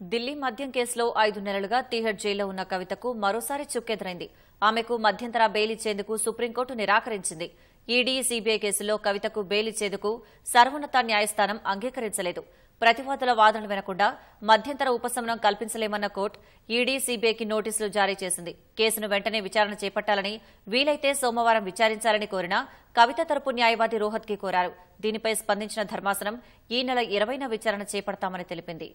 ఢిల్లీ మద్యం కేసులో ఐదు నెలలుగా తీహెడ్ జైల్లో ఉన్న కవితకు మరోసారి చుక్కెదురైంది. ఆమెకు మధ్యంతర బెయిల్ ఇచ్చేందుకు సుప్రీంకోర్టు నిరాకరించింది. ఈడీ సీబీఐ కేసులో కవితకు బెయిల్ ఇచ్చేందుకు సర్వోన్నత న్యాయస్థానం అంగీకరించలేదు. ప్రతివాదుల వాదనలు వినకుండా మధ్యంతర ఉపశమనం కల్పించలేమన్న కోర్టు ఈడీ సీబీఐకి నోటీసులు జారీ చేసింది. కేసును వెంటనే విచారణ చేపట్టాలని వీలైతే సోమవారం విచారించాలని కోరినా కవిత తరపు న్యాయవాది రోహత్కి కోరారు. దీనిపై స్పందించిన ధర్మాసనం ఈ నెల ఇరవైన విచారణ చేపడతామని తెలిపింది.